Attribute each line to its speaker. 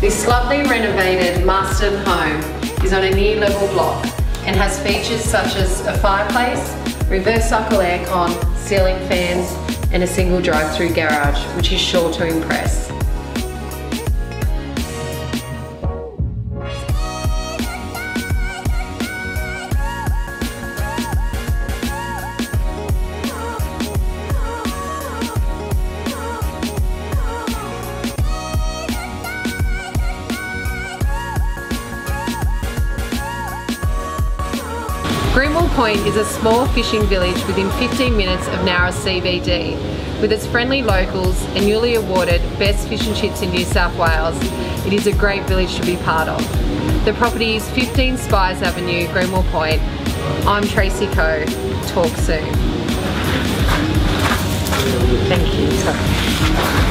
Speaker 1: This lovely renovated Marston home is on a near level block and has features such as a fireplace, reverse cycle aircon, ceiling fans and a single drive-through garage which is sure to impress. Greenwell Point is a small fishing village within 15 minutes of Nowra CBD. With its friendly locals and newly awarded Best Fish and Chips in New South Wales, it is a great village to be part of. The property is 15 Spies Avenue, Greenwell Point. I'm Tracy Coe. Talk soon. Thank you. Sorry.